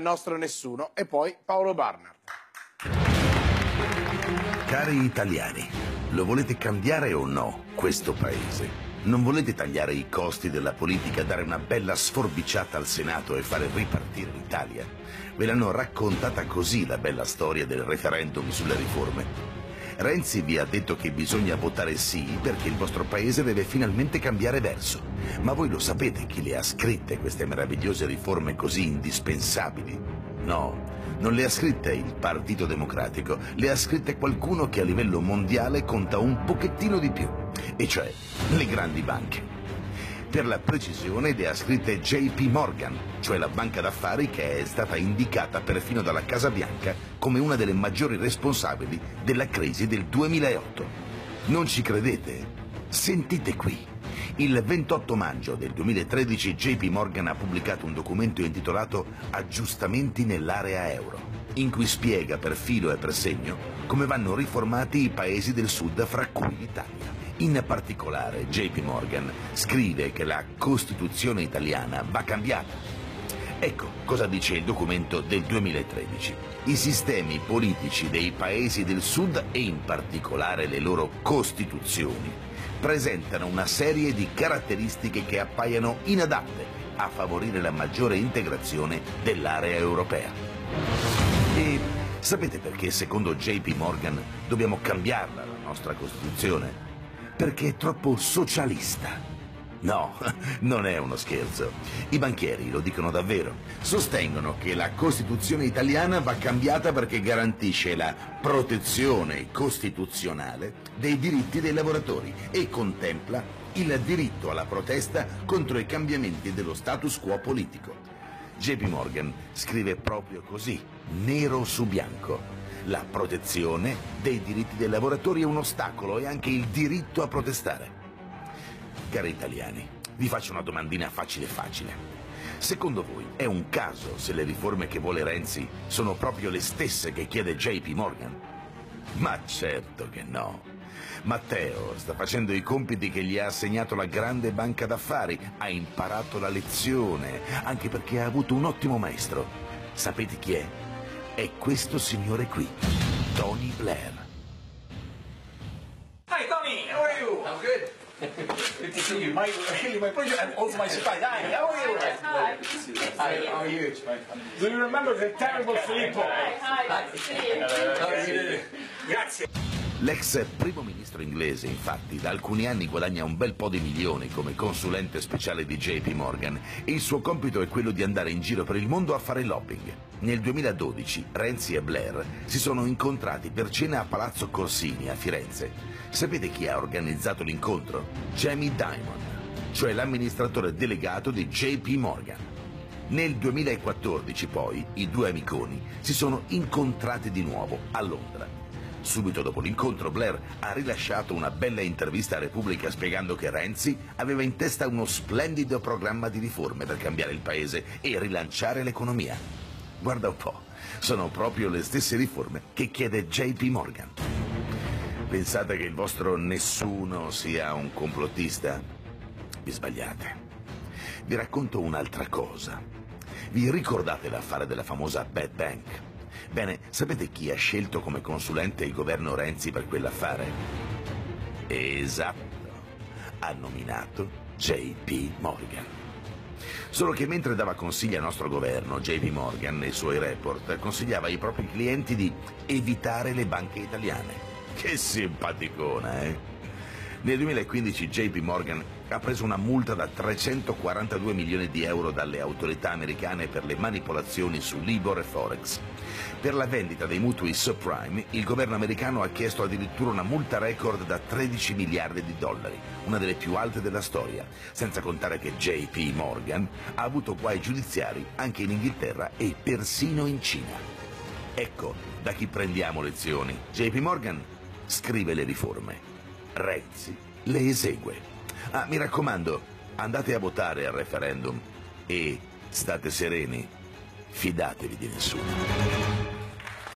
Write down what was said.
nostro nessuno e poi Paolo Barnard. Cari italiani, lo volete cambiare o no questo paese? Non volete tagliare i costi della politica, dare una bella sforbiciata al Senato e fare ripartire l'Italia? Ve l'hanno raccontata così la bella storia del referendum sulle riforme. Renzi vi ha detto che bisogna votare sì perché il vostro paese deve finalmente cambiare verso. Ma voi lo sapete chi le ha scritte queste meravigliose riforme così indispensabili? No, non le ha scritte il Partito Democratico, le ha scritte qualcuno che a livello mondiale conta un pochettino di più, e cioè le grandi banche. Per la precisione le ha scritte JP Morgan, cioè la banca d'affari che è stata indicata perfino dalla Casa Bianca come una delle maggiori responsabili della crisi del 2008. Non ci credete? Sentite qui. Il 28 maggio del 2013 JP Morgan ha pubblicato un documento intitolato Aggiustamenti nell'area euro, in cui spiega per filo e per segno come vanno riformati i paesi del sud, fra cui l'Italia. In particolare JP Morgan scrive che la Costituzione italiana va cambiata. Ecco cosa dice il documento del 2013. I sistemi politici dei paesi del sud e in particolare le loro costituzioni presentano una serie di caratteristiche che appaiono inadatte a favorire la maggiore integrazione dell'area europea. E sapete perché secondo JP Morgan dobbiamo cambiarla la nostra Costituzione? perché è troppo socialista. No, non è uno scherzo. I banchieri lo dicono davvero. Sostengono che la Costituzione italiana va cambiata perché garantisce la protezione costituzionale dei diritti dei lavoratori e contempla il diritto alla protesta contro i cambiamenti dello status quo politico. JP Morgan scrive proprio così, nero su bianco. La protezione dei diritti dei lavoratori è un ostacolo e anche il diritto a protestare. Cari italiani, vi faccio una domandina facile facile. Secondo voi è un caso se le riforme che vuole Renzi sono proprio le stesse che chiede JP Morgan? Ma certo che no. Matteo sta facendo i compiti che gli ha assegnato la grande banca d'affari, ha imparato la lezione, anche perché ha avuto un ottimo maestro. Sapete chi è? è questo signore qui, Tony Blair. Hi Tony, how are you? I'm good. Good to see you. My, really my pleasure and also my surprise. Hi, how are you? Hi. Hi, how are you? Do you remember the terrible Filippo? Hi. Hi. Grazie. L'ex primo ministro inglese, infatti, da alcuni anni guadagna un bel po' di milioni come consulente speciale di JP Morgan e il suo compito è quello di andare in giro per il mondo a fare lobbying. Nel 2012 Renzi e Blair si sono incontrati per cena a Palazzo Corsini a Firenze. Sapete chi ha organizzato l'incontro? Jamie Dimon, cioè l'amministratore delegato di JP Morgan. Nel 2014 poi i due amiconi si sono incontrati di nuovo a Londra. Subito dopo l'incontro Blair ha rilasciato una bella intervista a Repubblica spiegando che Renzi aveva in testa uno splendido programma di riforme per cambiare il paese e rilanciare l'economia. Guarda un po', sono proprio le stesse riforme che chiede JP Morgan. Pensate che il vostro nessuno sia un complottista? Vi sbagliate. Vi racconto un'altra cosa. Vi ricordate l'affare della famosa Bad Bank? Bene, sapete chi ha scelto come consulente il governo Renzi per quell'affare? Esatto, ha nominato JP Morgan. Solo che mentre dava consigli al nostro governo, JP Morgan nei suoi report consigliava ai propri clienti di evitare le banche italiane. Che simpaticona, eh? Nel 2015 JP Morgan ha preso una multa da 342 milioni di euro dalle autorità americane per le manipolazioni su Libor e Forex. Per la vendita dei mutui subprime, il governo americano ha chiesto addirittura una multa record da 13 miliardi di dollari, una delle più alte della storia, senza contare che JP Morgan ha avuto guai giudiziari anche in Inghilterra e persino in Cina. Ecco da chi prendiamo lezioni. JP Morgan scrive le riforme, Renzi le esegue. Ah, mi raccomando, andate a votare al referendum e state sereni, fidatevi di nessuno.